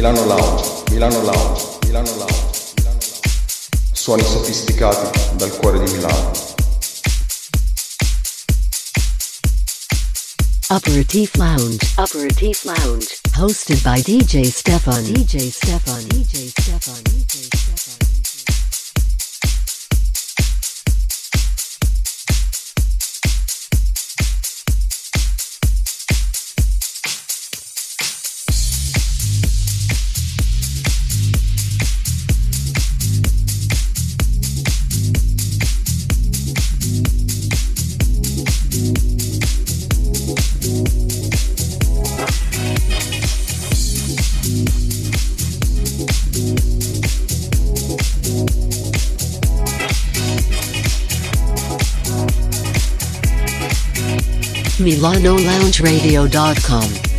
Milano Lounge, Milano Lounge, Milano Lounge, Milano Lounge. Suoni sofisticati dal cuore di Milano. Aperitif Lounge, Aperitif Lounge, hosted by DJ Stefan, DJ Stefan, DJ Stefan, DJ Stefan. MilanoLoungeRadio.com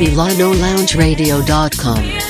MilanoLoungeRadio.com.